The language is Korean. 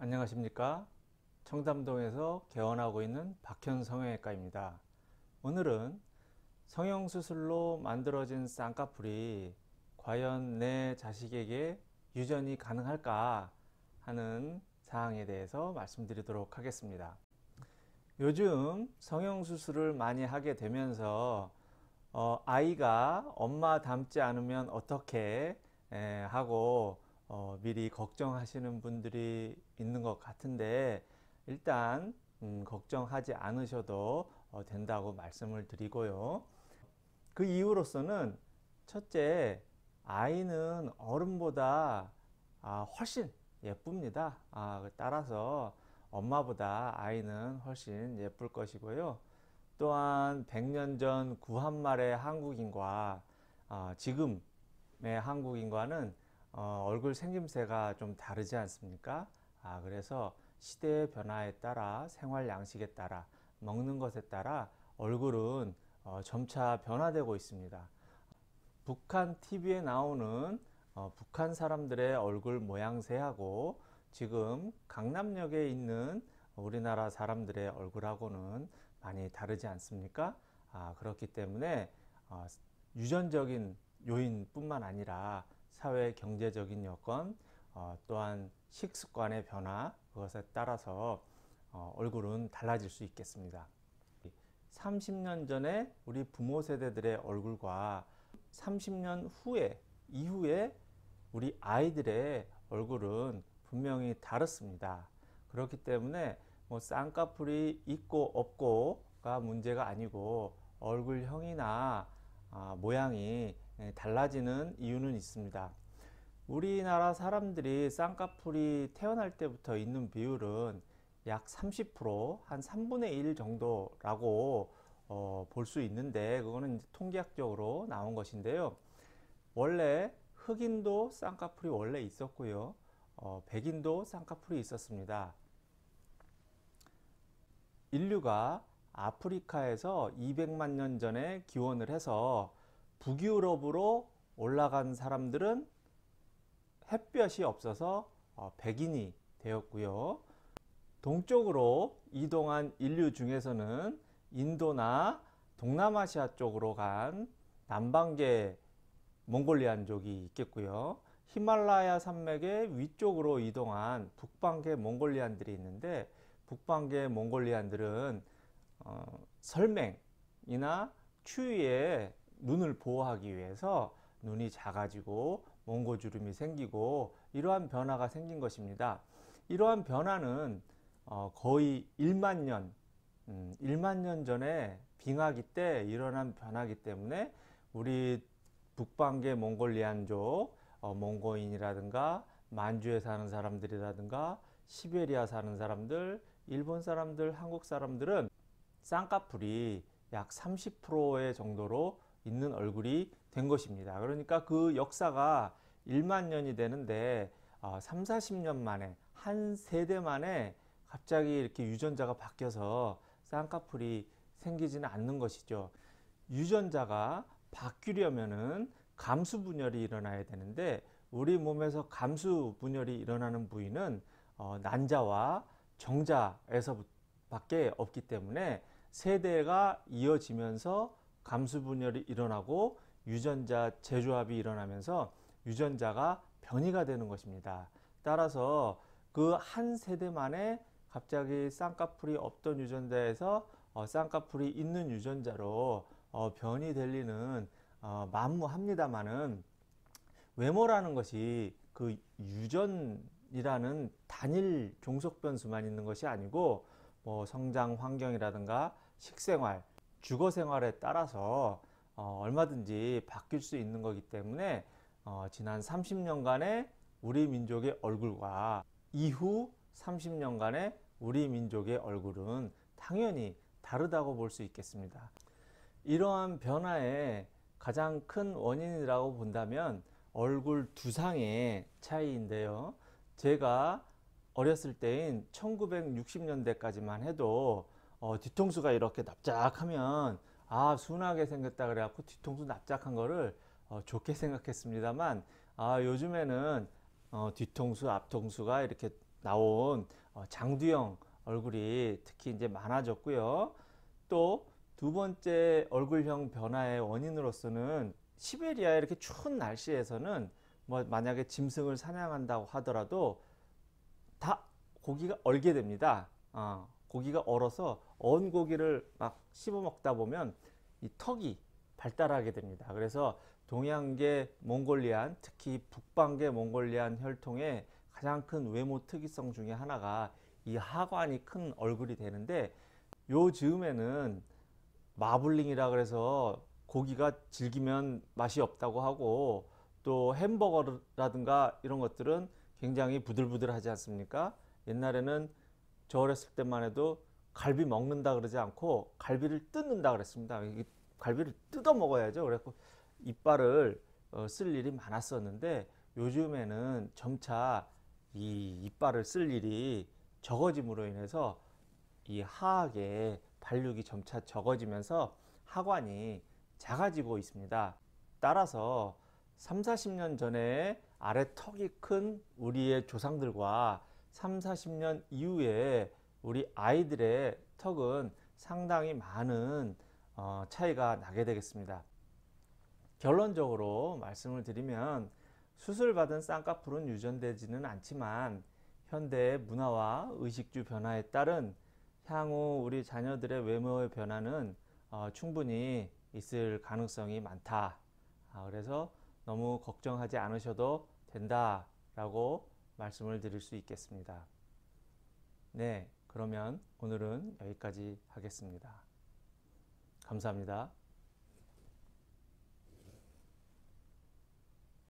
안녕하십니까? 청담동에서 개원하고 있는 박현 성형외과입니다. 오늘은 성형수술로 만들어진 쌍꺼풀이 과연 내 자식에게 유전이 가능할까 하는 사항에 대해서 말씀드리도록 하겠습니다. 요즘 성형수술을 많이 하게 되면서 어, 아이가 엄마 닮지 않으면 어떻게 에, 하고 어, 미리 걱정하시는 분들이 있는 것 같은데 일단 음, 걱정하지 않으셔도 어, 된다고 말씀을 드리고요. 그 이유로서는 첫째 아이는 어른보다 아, 훨씬 예쁩니다. 아, 따라서 엄마보다 아이는 훨씬 예쁠 것이고요. 또한 100년 전 구한말의 한국인과 어, 지금의 한국인과는 어, 얼굴 생김새가 좀 다르지 않습니까? 아, 그래서 시대의 변화에 따라 생활 양식에 따라 먹는 것에 따라 얼굴은 어, 점차 변화되고 있습니다. 북한 TV에 나오는 어, 북한 사람들의 얼굴 모양새하고 지금 강남역에 있는 우리나라 사람들의 얼굴하고는 많이 다르지 않습니까? 아, 그렇기 때문에 어, 유전적인 요인뿐만 아니라 사회 경제적인 여건 어, 또한 식습관의 변화 그것에 따라서 어, 얼굴은 달라질 수 있겠습니다. 30년 전에 우리 부모 세대들의 얼굴과 30년 후에 이후에 우리 아이들의 얼굴은 분명히 다릅니다. 그렇기 때문에 뭐 쌍꺼풀이 있고 없고가 문제가 아니고 얼굴형이나 아, 모양이 예, 달라지는 이유는 있습니다. 우리나라 사람들이 쌍꺼풀이 태어날 때부터 있는 비율은 약 30%, 한 3분의 1 정도라고 어, 볼 수 있는데 그거는 통계학적으로 나온 것인데요. 원래 흑인도 쌍꺼풀이 원래 있었고요. 어, 백인도 쌍꺼풀이 있었습니다. 인류가 아프리카에서 200만 년 전에 기원을 해서 북유럽으로 올라간 사람들은 햇볕이 없어서 어, 백인이 되었고요. 동쪽으로 이동한 인류 중에서는 인도나 동남아시아 쪽으로 간 남방계 몽골리안족이 있겠고요. 히말라야 산맥의 위쪽으로 이동한 북방계 몽골리안들이 있는데 북방계 몽골리안들은 어, 설맹이나 추위에 눈을 보호하기 위해서 눈이 작아지고 몽고주름이 생기고 이러한 변화가 생긴 것입니다. 이러한 변화는 어, 거의 1만 년, 음, 1만 년 전에 빙하기 때 일어난 변화기 때문에 우리 북방계 몽골리안족, 어, 몽고인이라든가 만주에 사는 사람들이라든가 시베리아 사는 사람들, 일본 사람들, 한국 사람들은 쌍꺼풀이 약 30%의 정도로 있는 얼굴이 된 것입니다. 그러니까 그 역사가 1만 년이 되는데 3, 어, 40년 만에 한 세대 만에 갑자기 이렇게 유전자가 바뀌어서 쌍꺼풀이 생기지는 않는 것이죠. 유전자가 바뀌려면은 감수 분열이 일어나야 되는데 우리 몸에서 감수 분열이 일어나는 부위는 어, 난자와 정자에서 밖에 없기 때문에 세대가 이어지면서 감수 분열이 일어나고 유전자 재조합이 일어나면서 유전자가 변이가 되는 것입니다. 따라서 그 한 세대 만에 갑자기 쌍꺼풀이 없던 유전자에서 어, 쌍꺼풀이 있는 유전자로 어, 변이 될 리는 어, 만무합니다만은 외모라는 것이 그 유전이라는 단일 종속 변수만 있는 것이 아니고 뭐 성장 환경이라든가 식생활, 주거 생활에 따라서 어, 얼마든지 바뀔 수 있는 거기 때문에 어, 지난 30년간의 우리 민족의 얼굴과 이후 30년간의 우리 민족의 얼굴은 당연히 다르다고 볼 수 있겠습니다. 이러한 변화의 가장 큰 원인이라고 본다면 얼굴 두상의 차이인데요. 제가 어렸을 때인 1960년대까지만 해도 어, 뒤통수가 이렇게 납작하면 아 순하게 생겼다 그래갖고 뒤통수 납작한 거를 어, 좋게 생각했습니다만 아 요즘에는 어, 뒤통수 앞통수가 이렇게 나온 어, 장두형 얼굴이 특히 이제 많아졌고요. 또 두 번째 얼굴형 변화의 원인으로서는 시베리아 이렇게 추운 날씨에서는 뭐 만약에 짐승을 사냥한다고 하더라도 다 고기가 얼게 됩니다. 어, 고기가 얼어서 언 고기를 막 씹어 먹다 보면 이 턱이 발달하게 됩니다. 그래서 동양계 몽골리안, 특히 북방계 몽골리안 혈통의 가장 큰 외모 특이성 중에 하나가 이 하관이 큰 얼굴이 되는데 요 즈음에는 마블링이라 그래서 고기가 질기면 맛이 없다고 하고 또 햄버거라든가 이런 것들은 굉장히 부들부들하지 않습니까? 옛날에는 저 어렸을 때만 해도 갈비 먹는다 그러지 않고 갈비를 뜯는다 그랬습니다. 이 갈비를 뜯어 먹어야죠. 그래갖고 이빨을 어, 쓸 일이 많았었는데 요즘에는 점차 이 이빨을 쓸 일이 적어짐으로 인해서 이 하악에 발육이 점차 적어지면서 하관이 작아지고 있습니다. 따라서 3, 40년 전에 아래 턱이 큰 우리의 조상들과 3, 40년 이후에 우리 아이들의 턱은 상당히 많은 어, 차이가 나게 되겠습니다. 결론적으로 말씀을 드리면 수술받은 쌍꺼풀은 유전되지는 않지만 현대의 문화와 의식주 변화에 따른 향후 우리 자녀들의 외모의 변화는 어, 충분히 있을 가능성이 많다. 아, 그래서 너무 걱정하지 않으셔도 된다라고 말씀을 드릴 수 있겠습니다. 네, 그러면 오늘은 여기까지 하겠습니다. 감사합니다.